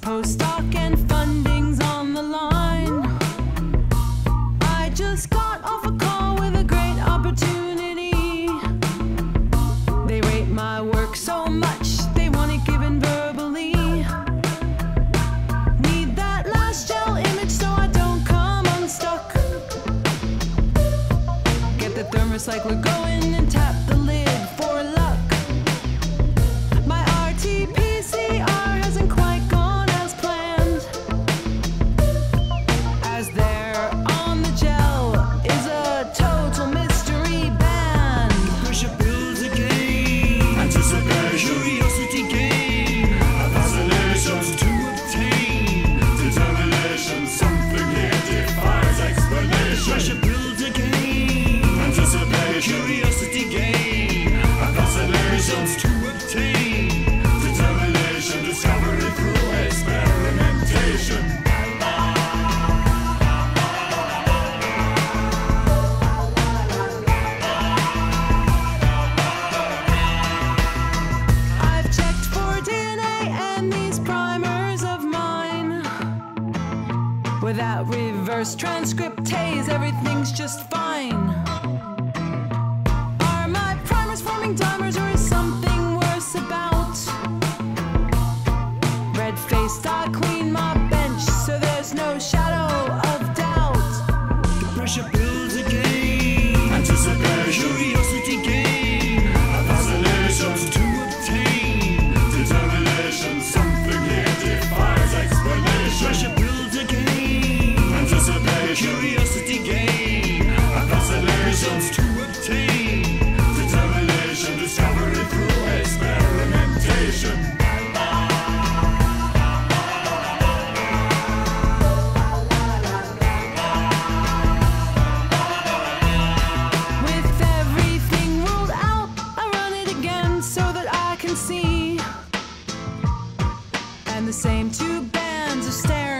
postdoc and funding's on the line. I just got off a call with a great opportunity. They rate my work so much, they want it given verbally. Need that last gel image so I don't come unstuck. Get the thermocycler going and tap the lid Without reverse transcriptase, everything's just fine. Are my primers forming dimers or is something worse about? Red faced, I clean my bench the same two bands are staring